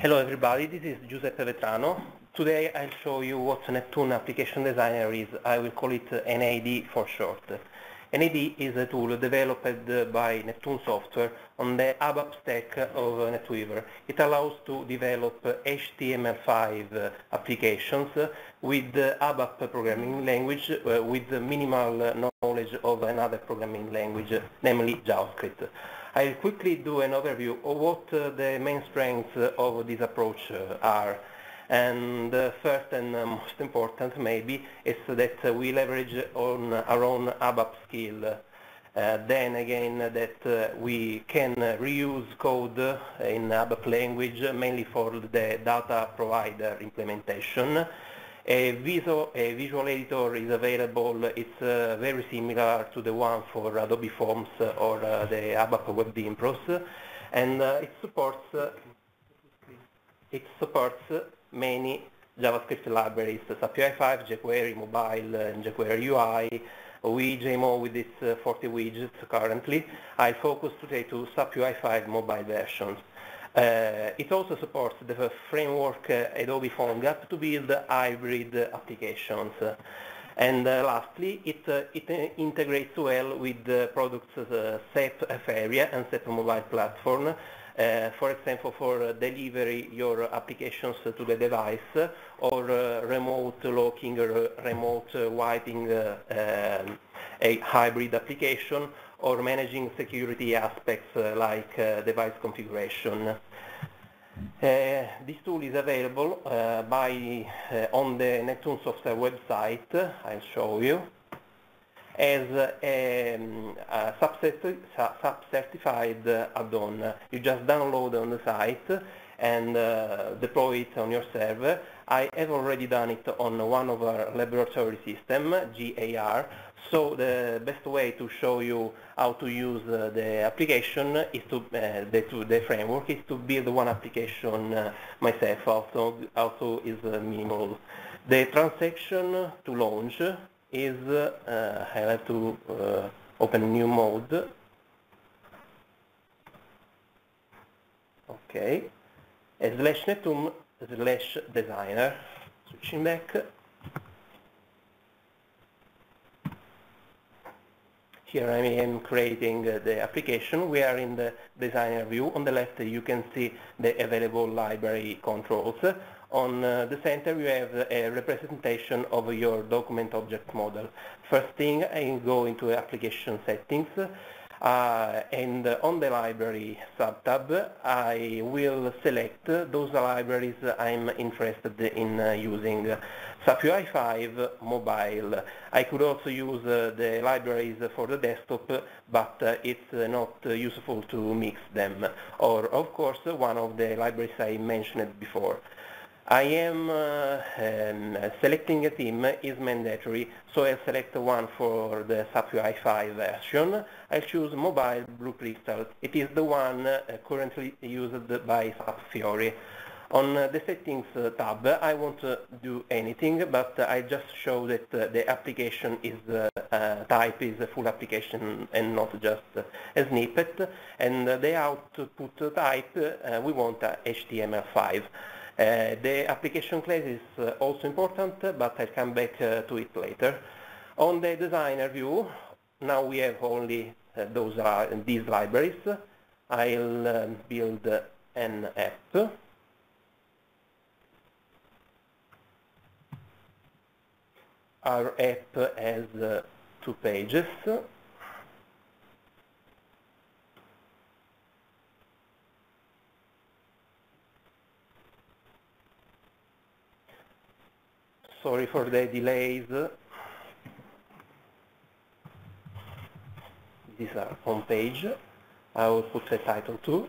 Hello everybody, this is Giuseppe Vetrano. Today I'll show you what Neptune Application Designer is. I will call it uh, NAD for short. NAD is a tool developed by Neptune Software on the ABAP stack of NetWeaver. It allows to develop HTML5 applications with ABAP programming language uh, with minimal knowledge of another programming language, namely JavaScript. I'll quickly do an overview of what the main strengths of this approach uh, are. And uh, first and uh, most important maybe is that uh, we leverage on our own ABAP skill. Uh, then again that uh, we can reuse code in ABAP language mainly for the data provider implementation. A visual, a visual editor is available. It's uh, very similar to the one for Adobe Forms or the ABAP Web Dynpros, and it supports it supports many JavaScript libraries, SAP UI5, jQuery Mobile, and jQuery UI, we Wijmo with its uh, 40 widgets currently. I focus today to SAP UI5 mobile versions. Uh, it also supports the framework uh, Adobe PhoneGap to build hybrid applications. And uh, lastly, it, uh, it integrates well with the products uh, SAP Afaria and SAP Mobile Platform uh, for example, for uh, delivery your applications to the device or uh, remote locking or remote wiping um, a hybrid application or managing security aspects like device configuration. Uh, this tool is available uh, by uh, on the Neptune software website. I'll show you as um, a SAP-certified add-on. You just download on the site and uh, deploy it on your server. I have already done it on one of our laboratory system, GAR, so the best way to show you how to use uh, the application is to, uh, the, to, the framework is to build one application uh, myself, also, also is uh, minimal. The transaction to launch is uh, I have to uh, open a new mode. Okay, a slash Neptune slash designer. Switching back. Here I am creating uh, the application. We are in the designer view. On the left you can see the available library controls. On uh, the center you have a representation of your document object model. First thing I go into application settings uh, and on the library subtab I will select those libraries I'm interested in uh, using. SAP UI5 mobile. I could also use uh, the libraries for the desktop, but uh, it's uh, not useful to mix them. Or, of course, one of the libraries I mentioned before. I am uh, um, selecting a theme is mandatory, so I'll select one for the SAP UI5 version. I'll choose Mobile Blue Crystal. It is the one uh, currently used by SAP Fiori. On uh, the settings uh, tab, I won't uh, do anything, but I just show that uh, the application is type is a full application and not just a snippet. And the output type, we want HTML5. Uh, the application class is uh, also important, but I'll come back uh, to it later. On the designer view, now we have only those these libraries. I'll um, build an app. Our app has two pages. Sorry for the delays. These are home page. I will put the title too.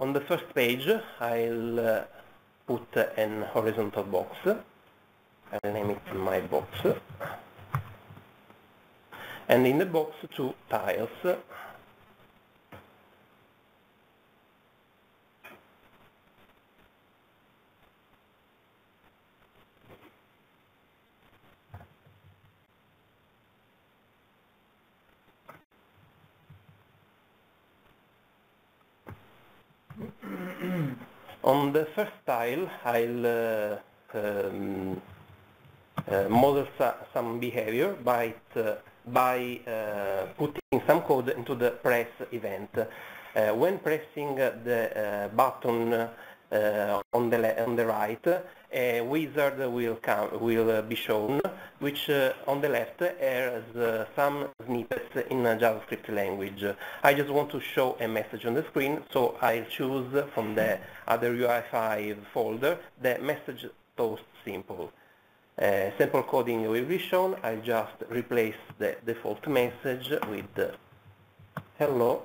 On the first page, I'll uh, put an horizontal box I will name it my box and in the box two tiles On the first tile, I'll uh, eh, um, ehm, uh, model some behavior by, uh, by putting some code into the press event. when pressing the button uh, on the on the right, a wizard will come will uh, be shown, which uh, on the left has some snippets in JavaScript language. I just want to show a message on the screen, so I'll choose from the other UI5 folder the message toast simple. Uh, sample coding will be shown. I'll just replace the default message with hello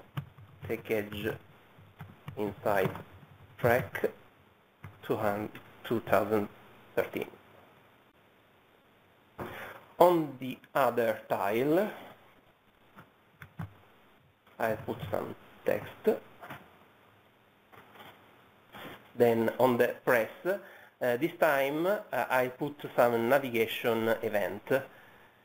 package inside track 2013. On the other tile, I put some text. Then on the press, uh, this time uh, I put some navigation event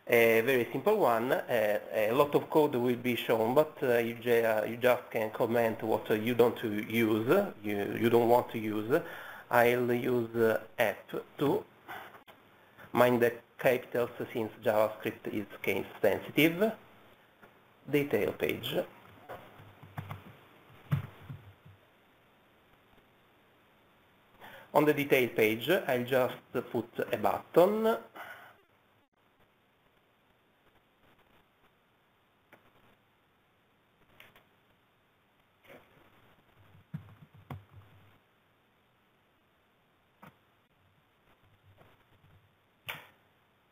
a very simple one. Uh, a lot of code will be shown, but uh, you, uh, you, just can comment what you don't use, you, you don't want to use. I'll use app to mind the capitals since JavaScript is case sensitive. Detail page. On the detail page, I'll just put a button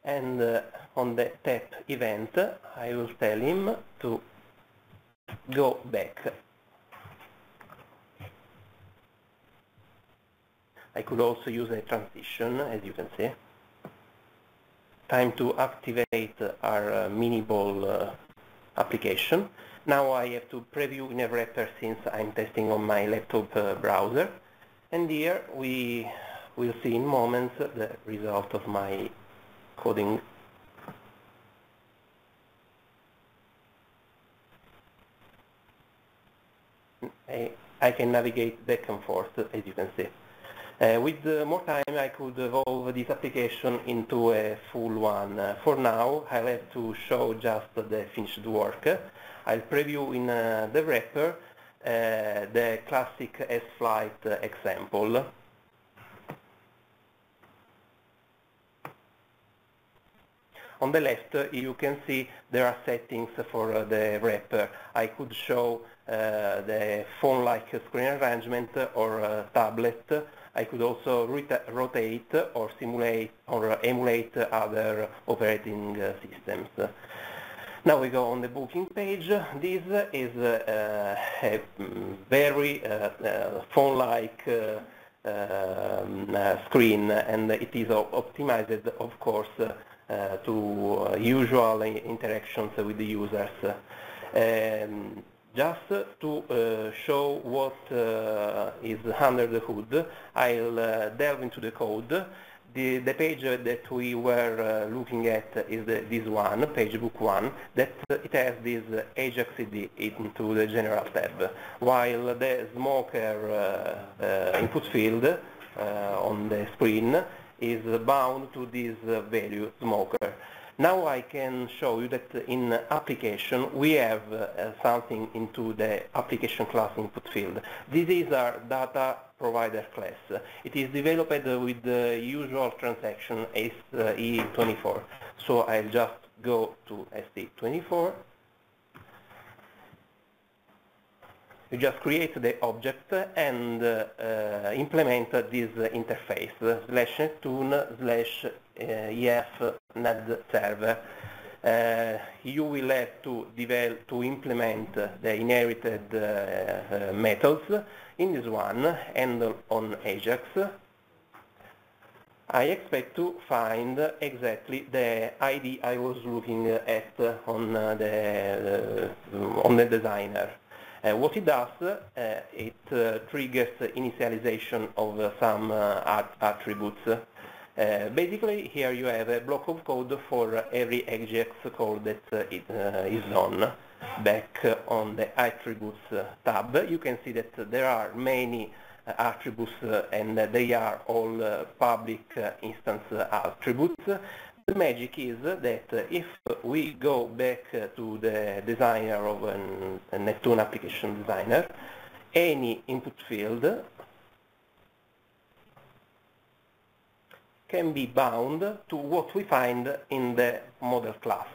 and uh, on the tap event I will tell him to go back. Could also use a transition as you can see. Time to activate our uh, Miniball uh, application. Now I have to preview in a wrapper since I'm testing on my laptop uh, browser. And here we will see in moments the result of my coding I, I can navigate back and forth as you can see. Uh, with uh, more time I could evolve this application into a full one. Uh, for now I'll have to show just the finished work. I'll preview in uh, the wrapper uh, the classic S-Flight example. On the left, uh, you can see there are settings for the wrapper. I could show the phone-like screen arrangement or tablet. I could also rotate or simulate or emulate other operating systems. Now we go on the booking page. This is uh, a very uh, uh, phone-like um, screen and it is optimized, of course, uh, to uh, usual interactions with the users. Um, just to uh, show what uh, is under the hood, I'll uh, delve into the code. The, the page that we were looking at is the, this one, page book one, that it has this Ajax ID into the general tab, while the smoker input field on the screen is bound to this value smoker. Now I can show you that in application we have uh, something into the application class input field. This is our data provider class. It is developed with the usual transaction SE24. So I'll just go to SE24 you just create the object and uh, uh, implement this interface slash tune slash ef nad server. Uh, you will have to develop to implement the inherited uh, uh, methods in this one and on Ajax. I expect to find exactly the ID I was looking at on the on the designer. Uh, what it does, uh, it uh, triggers initialization of some attributes. Uh, basically, here you have a block of code for every Ajax call that uh, it, uh, is done. Back uh, on the attributes uh, tab, you can see that there are many uh, attributes and they are all public instance attributes. The magic is that if we go back to the designer of an, a Neptune application designer, any input field can be bound to what we find in the model class.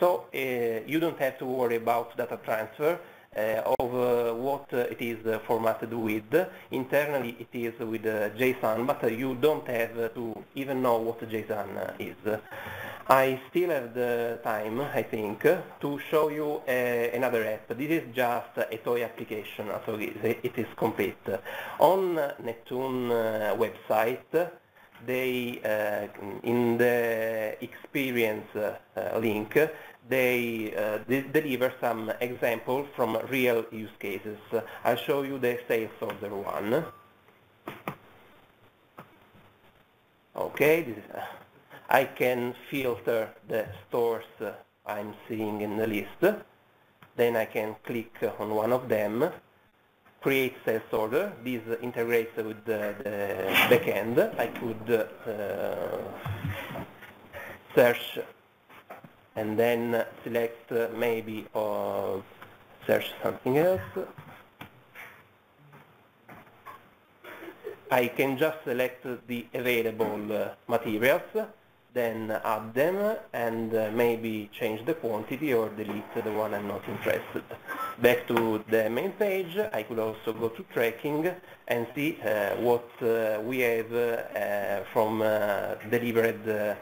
So uh, you don't have to worry about data transfer uh, of uh, what it is formatted with. Internally it is with JSON, but you don't have to even know what JSON is. I still have the time, I think, to show you uh, another app. This is just a toy application, so it is complete. On Neptune uh, website, they, uh, in the experience uh, link, they uh, deliver some examples from real use cases. I'll show you the sales order one. Okay, is, I can filter the stores I'm seeing in the list. Then I can click on one of them create sales order. This integrates with the, the backend. I could uh, search and then select uh, maybe or search something else. I can just select the available uh, materials then add them and uh, maybe change the quantity or delete the one I'm not interested. Back to the main page, I could also go to tracking and see uh, what uh, we have uh, from uh, delivered uh,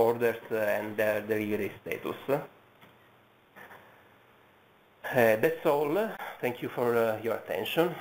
orders and their delivery status. that's all. Thank you for your attention.